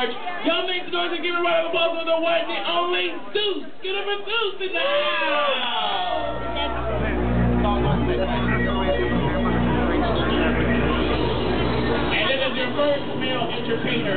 charge. Y'all make the noise and give a round of applause for the one, the only Zeus. Get for Zeus in. And your first male entertainer.